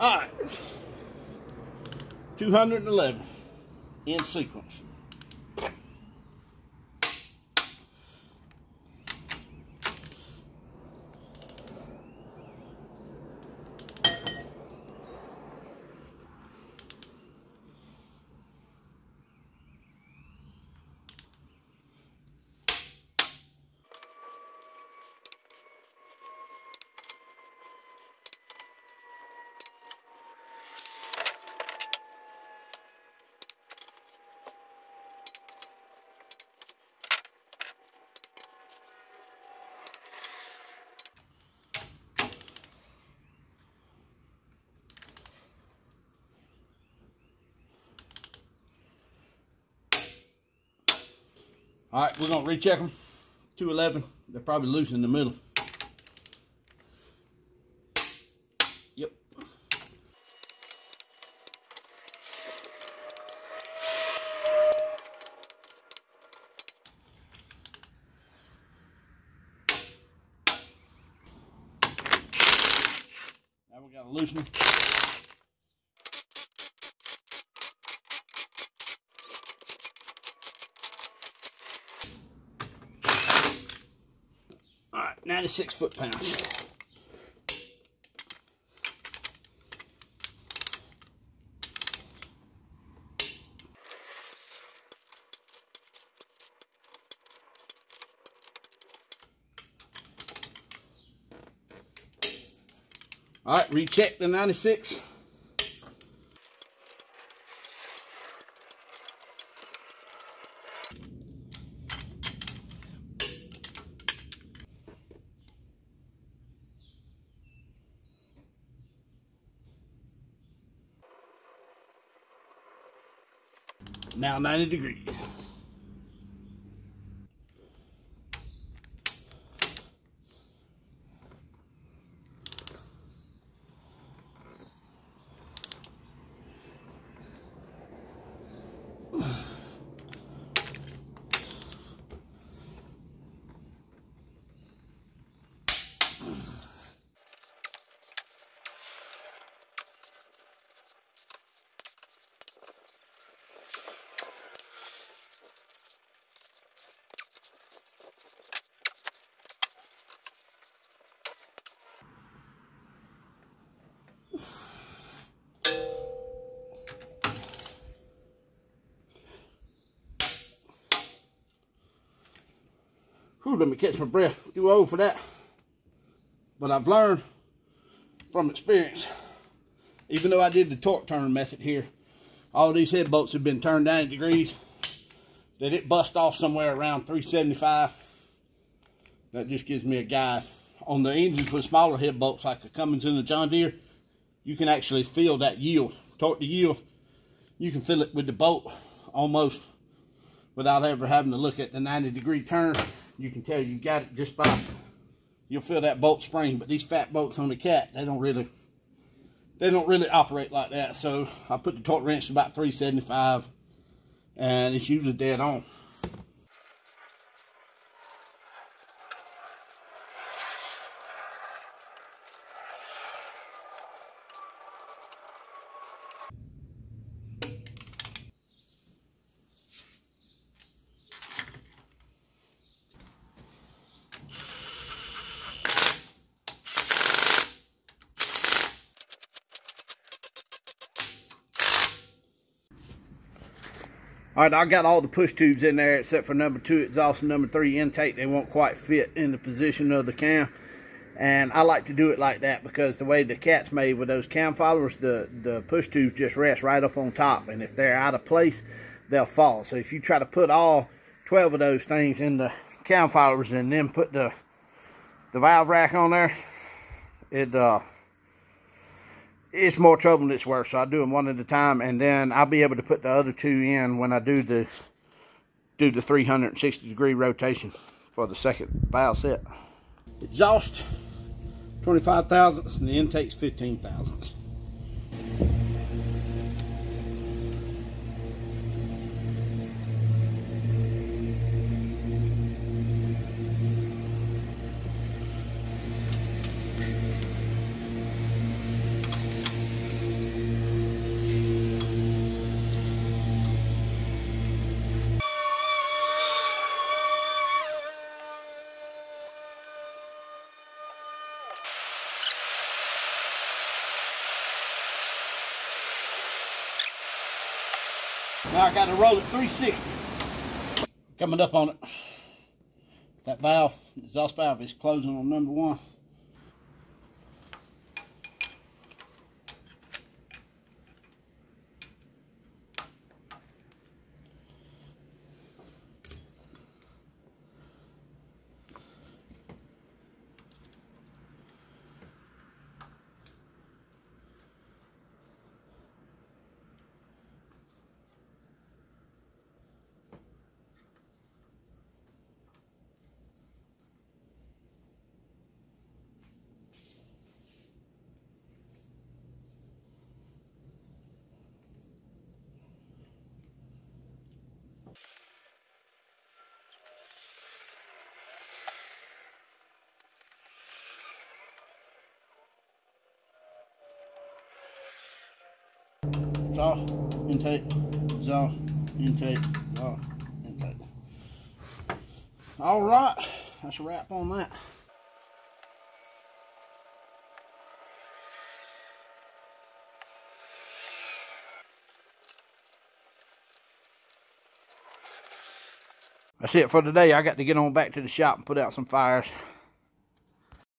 All right. 211 in sequence. All right, we're gonna recheck them. 211, they're probably loose in the middle. Yep. Now we gotta loosen them. 96 foot pounds. All right, recheck the 96. Now 90 degrees. Whew, let me catch my breath. Too old for that. But I've learned from experience, even though I did the torque turn method here, all these head bolts have been turned 90 degrees, that it bust off somewhere around 375. That just gives me a guide. On the engines with smaller head bolts like the Cummins and the John Deere, you can actually feel that yield. Torque to yield, you can feel it with the bolt almost without ever having to look at the 90 degree turn. You can tell you got it just by, you'll feel that bolt spring, but these fat bolts on the cat, they don't really, they don't really operate like that. So I put the torque wrench to about 375 and it's usually dead on. All right, I got all the push tubes in there except for number two exhaust and number three intake. They won't quite fit in the position of the cam. And I like to do it like that because the way the cat's made with those cam followers, the, the push tubes just rest right up on top. And if they're out of place, they'll fall. So if you try to put all 12 of those things in the cam followers and then put the, the valve rack on there, it uh, it's more trouble than it's worth. So I do them one at a time, and then I'll be able to put the other two in when I do the do the 360 degree rotation for the second valve set. Exhaust 25 thousandths, and the intake's 15 thousandths. Now I got to roll it 360. Coming up on it. That valve, exhaust valve is closing on number one. Exhaust, intake, exhaust, intake, exhaust, intake. All right, that's a wrap on that. That's it for today. I got to get on back to the shop and put out some fires.